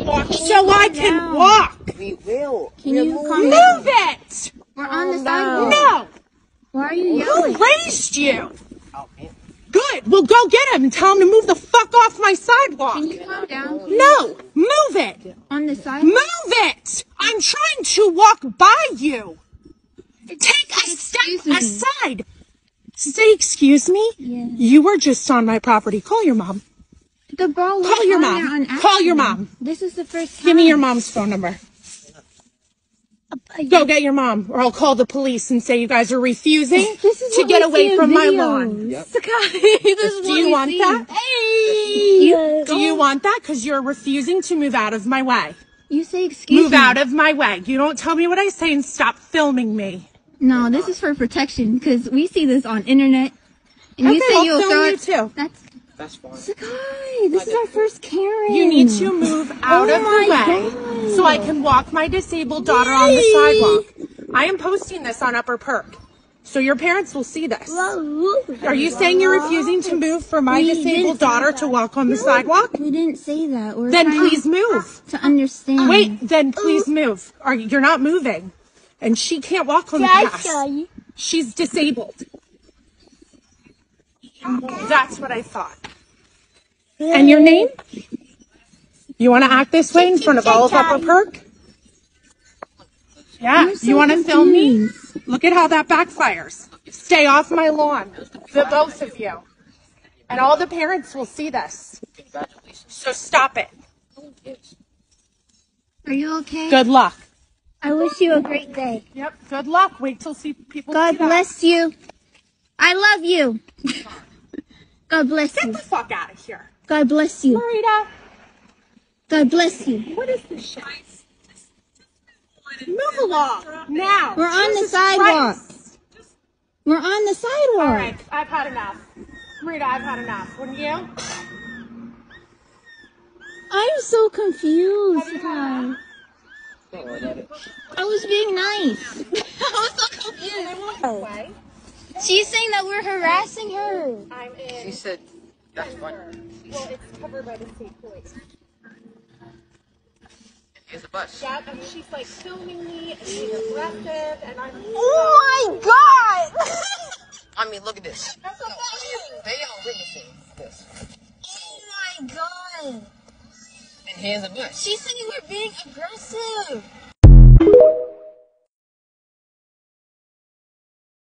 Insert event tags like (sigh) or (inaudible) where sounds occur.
sidewalk Can you so I can down? walk. We will. Can We're you moving. calm down? Move it! We're on the oh, Calm sidewalk. No! Why are you Who yelling? raised you? Oh, man. Good. Well, go get him and tell him to move the fuck off my sidewalk. Can you calm down? please? No! Move it! On the sidewalk? Move it! I'm trying to walk by you. Take a step me. aside. Say, excuse me? Yeah. You were just on my property. Call your mom. The ball Call your mom. Call your mom. This is the first time. Give me your mom's phone number. Uh, Go get your mom, or I'll call the police and say you guys are refusing This is to get away see in from my videos. lawn. Sakai, (laughs) this Do you want see. that? Hey! Do you want that? Because you're refusing to move out of my way. You say excuse Move me. out of my way. You don't tell me what I say and stop filming me. No, this is for protection because we see this on internet. And you say I'll you'll film throw you it. too. That's That's fine. Sakai. This is our first Karen. You need to move oh out Oh of the way God. so I can walk my disabled daughter on the sidewalk. I am posting this on Upper Perk. So your parents will see this. Are you saying you're refusing to move for my We disabled daughter to walk on the sidewalk? We didn't say that. We're Then please move. to understand. Wait, then oh. please move. Are you're not moving. And she can't walk on the grass. She's disabled. That's what I thought. And your name? You want to act this way in front of all of Upper Perk? Yeah. So you want to film me? Look at how that backfires. Stay off my lawn. The both of you. And all the parents will see this. So stop it. Are you okay? Good luck. I wish you a great day. Yep. Good luck. Wait till see people God see that. bless you. I love you. (laughs) God bless Get you. Get the fuck out of here. God bless you. Marita, God bless you. what is this shit? Move along now. We're on the sidewalk. Christ. We're on the sidewalk. All right, I've had enough. Marita, I've had enough. Wouldn't you? I'm so confused. Have you had Kai. enough? Don't worry about it. I was being nice. (laughs) I was so confused. Oh. Way. She's saying that we're harassing her. I'm She said, that's fine. Well, it's covered by the state police. Here's the bus. Yeah, and she's like filming me and being aggressive, and I'm. Oh my god! (laughs) I mean, look at this. That's what that is. They are witnessing this. oh my god! And here's the bus. She's saying we're being aggressive.